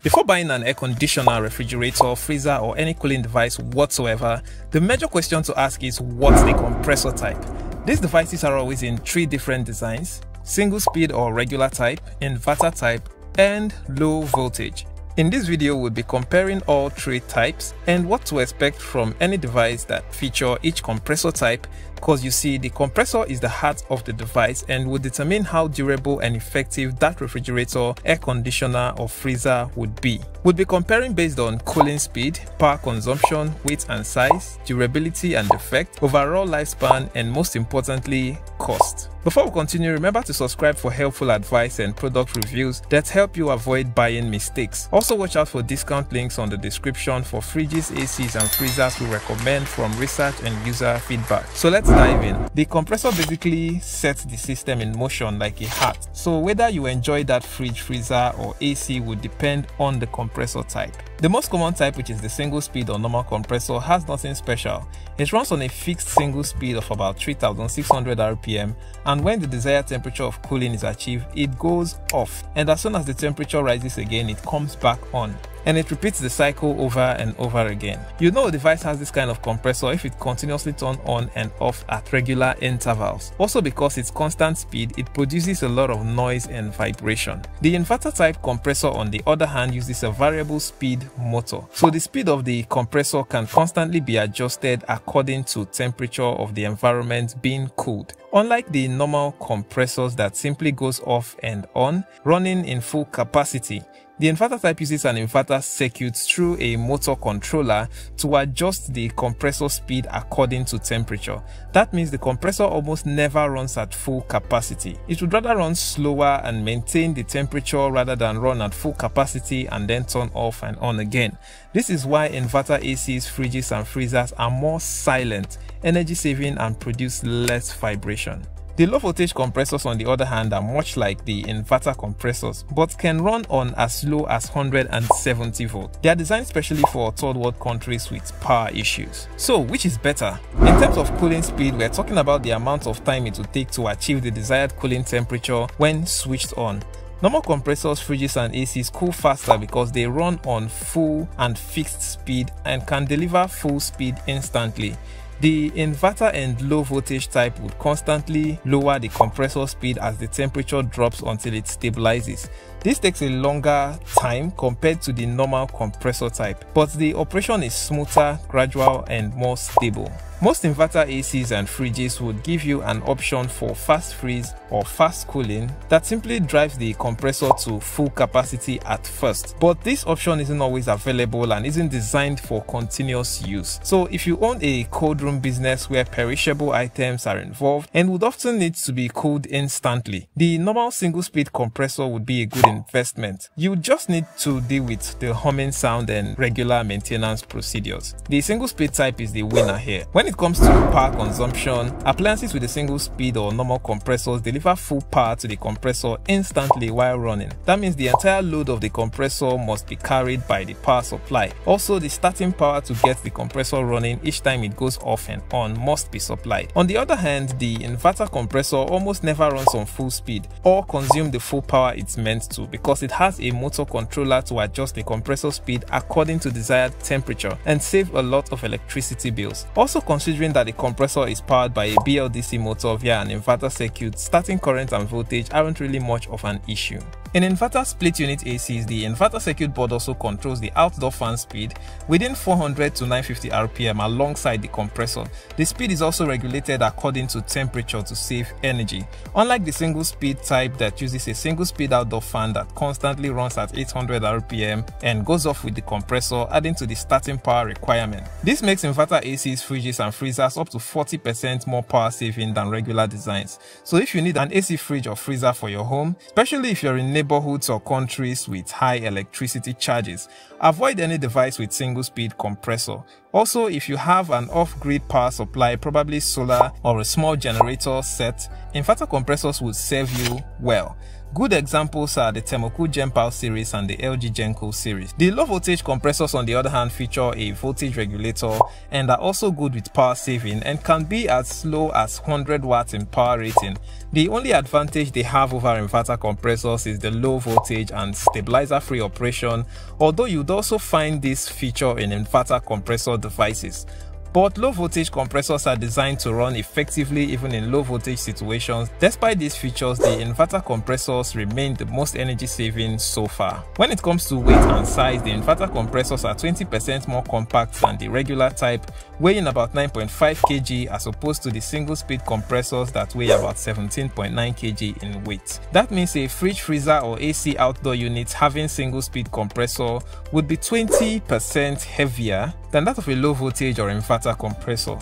Before buying an air conditioner, refrigerator, freezer, or any cooling device whatsoever, the major question to ask is what's the compressor type? These devices are always in three different designs single speed or regular type, inverter type, and low voltage. In this video, we'll be comparing all three types and what to expect from any device that feature each compressor type because you see the compressor is the heart of the device and will determine how durable and effective that refrigerator, air conditioner or freezer would be. We'll be comparing based on cooling speed, power consumption, weight and size, durability and effect, overall lifespan and most importantly, cost. Before we continue, remember to subscribe for helpful advice and product reviews that help you avoid buying mistakes. Also watch out for discount links on the description for fridges, ACs and freezers we recommend from research and user feedback. So let's dive in. The compressor basically sets the system in motion like a heart. So whether you enjoy that fridge, freezer or AC would depend on the compressor type. The most common type which is the single speed or normal compressor has nothing special. It runs on a fixed single speed of about 3600 rpm and when the desired temperature of cooling is achieved it goes off and as soon as the temperature rises again it comes back on and it repeats the cycle over and over again. You know a device has this kind of compressor if it continuously turns on and off at regular intervals. Also because its constant speed, it produces a lot of noise and vibration. The inverter type compressor on the other hand uses a variable speed motor. So the speed of the compressor can constantly be adjusted according to temperature of the environment being cooled. Unlike the normal compressors that simply goes off and on, running in full capacity, the inverter type uses an inverter circuit through a motor controller to adjust the compressor speed according to temperature. That means the compressor almost never runs at full capacity. It would rather run slower and maintain the temperature rather than run at full capacity and then turn off and on again. This is why inverter ACs, fridges and freezers are more silent, energy saving and produce less vibration. The low voltage compressors on the other hand are much like the inverter compressors but can run on as low as 170 volts. They are designed specially for third world countries with power issues. So which is better? In terms of cooling speed, we're talking about the amount of time it will take to achieve the desired cooling temperature when switched on. Normal compressors, fridges and ACs cool faster because they run on full and fixed speed and can deliver full speed instantly. The inverter and low voltage type would constantly lower the compressor speed as the temperature drops until it stabilizes. This takes a longer time compared to the normal compressor type, but the operation is smoother, gradual and more stable. Most inverter ACs and fridges would give you an option for fast freeze or fast cooling that simply drives the compressor to full capacity at first. But this option isn't always available and isn't designed for continuous use. So if you own a cold room business where perishable items are involved and would often need to be cooled instantly, the normal single speed compressor would be a good investment. You just need to deal with the humming sound and regular maintenance procedures. The single speed type is the winner here. When it comes to power consumption, appliances with a single speed or normal compressors deliver full power to the compressor instantly while running. That means the entire load of the compressor must be carried by the power supply. Also, the starting power to get the compressor running each time it goes off and on must be supplied. On the other hand, the inverter compressor almost never runs on full speed or consume the full power it's meant to because it has a motor controller to adjust the compressor speed according to desired temperature and save a lot of electricity bills. Also considering that the compressor is powered by a BLDC motor via an inverter circuit, starting current and voltage aren't really much of an issue. In inverter split unit ACs, the inverter circuit board also controls the outdoor fan speed within 400 to 950 rpm alongside the compressor. The speed is also regulated according to temperature to save energy. Unlike the single speed type that uses a single speed outdoor fan that constantly runs at 800 rpm and goes off with the compressor adding to the starting power requirement. This makes inverter ACs, fridges and freezers up to 40% more power saving than regular designs. So if you need an AC fridge or freezer for your home, especially if you're in neighborhoods or countries with high electricity charges. Avoid any device with single speed compressor. Also, if you have an off-grid power supply, probably solar or a small generator set, inverter compressors would serve you well. Good examples are the Thermocool GenPal series and the LG GenCool series. The low voltage compressors on the other hand feature a voltage regulator and are also good with power saving and can be as low as 100 watts in power rating. The only advantage they have over inverter compressors is the low voltage and stabilizer free operation, although you'd also find this feature in inverter compressor devices. But low voltage compressors are designed to run effectively even in low voltage situations. Despite these features, the inverter compressors remain the most energy saving so far. When it comes to weight and size, the inverter compressors are 20% more compact than the regular type, weighing about 9.5 kg as opposed to the single speed compressors that weigh about 17.9 kg in weight. That means a fridge freezer or AC outdoor unit having single speed compressor would be 20% heavier than that of a low voltage or inverter compressor.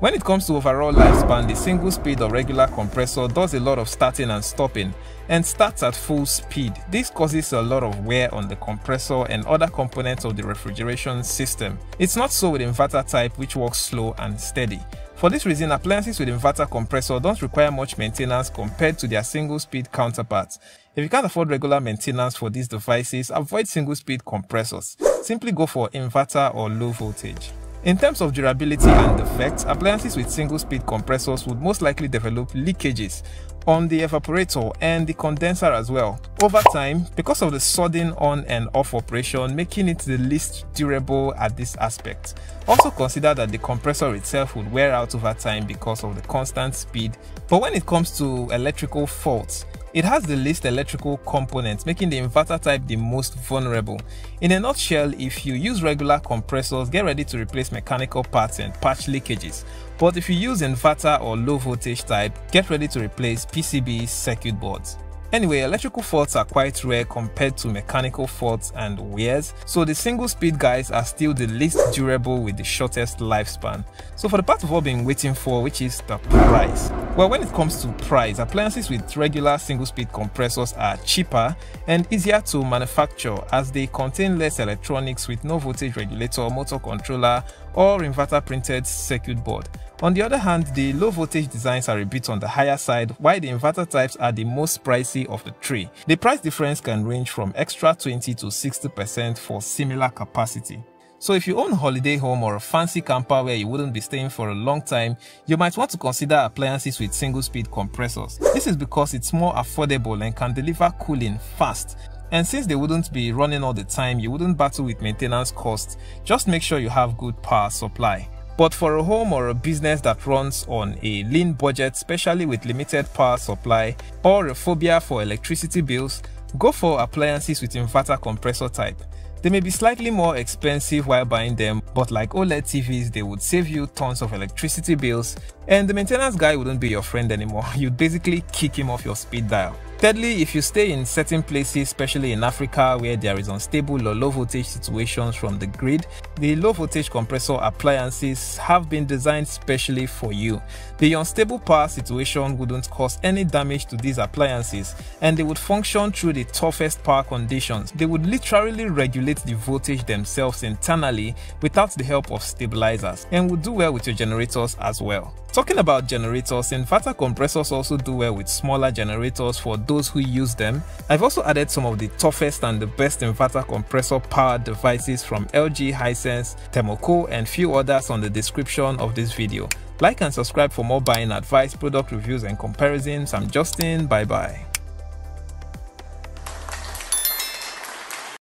When it comes to overall lifespan, the single speed or regular compressor does a lot of starting and stopping and starts at full speed. This causes a lot of wear on the compressor and other components of the refrigeration system. It's not so with inverter type which works slow and steady. For this reason, appliances with inverter compressor don't require much maintenance compared to their single speed counterparts. If you can't afford regular maintenance for these devices, avoid single speed compressors. Simply go for inverter or low voltage. In terms of durability and defects, appliances with single speed compressors would most likely develop leakages on the evaporator and the condenser as well. Over time, because of the sudden on and off operation, making it the least durable at this aspect. Also consider that the compressor itself would wear out over time because of the constant speed. But when it comes to electrical faults, it has the least electrical components, making the inverter type the most vulnerable. In a nutshell, if you use regular compressors, get ready to replace mechanical parts and patch leakages. But if you use inverter or low voltage type, get ready to replace PCB circuit boards. Anyway, electrical faults are quite rare compared to mechanical faults and wears, so the single speed guys are still the least durable with the shortest lifespan. So for the part of what we've been waiting for, which is the price. Well, when it comes to price, appliances with regular single speed compressors are cheaper and easier to manufacture as they contain less electronics with no voltage regulator, motor controller, or inverter printed circuit board. On the other hand, the low voltage designs are a bit on the higher side, while the inverter types are the most pricey of the three. The price difference can range from extra 20 to 60% for similar capacity. So if you own a holiday home or a fancy camper where you wouldn't be staying for a long time, you might want to consider appliances with single speed compressors. This is because it's more affordable and can deliver cooling fast and since they wouldn't be running all the time, you wouldn't battle with maintenance costs. Just make sure you have good power supply. But for a home or a business that runs on a lean budget, especially with limited power supply or a phobia for electricity bills, go for appliances with inverter compressor type. They may be slightly more expensive while buying them, but like OLED TVs, they would save you tons of electricity bills, and the maintenance guy wouldn't be your friend anymore. You'd basically kick him off your speed dial. Thirdly, if you stay in certain places, especially in Africa where there is unstable or low voltage situations from the grid, the low voltage compressor appliances have been designed specially for you. The unstable power situation wouldn't cause any damage to these appliances and they would function through the toughest power conditions. They would literally regulate the voltage themselves internally without the help of stabilizers and would do well with your generators as well. Talking about generators, inverter compressors also do well with smaller generators for those who use them. I've also added some of the toughest and the best inverter compressor powered devices from LG, Hisense, Thermocool and few others on the description of this video. Like and subscribe for more buying advice, product reviews and comparisons. I'm Justin, bye bye.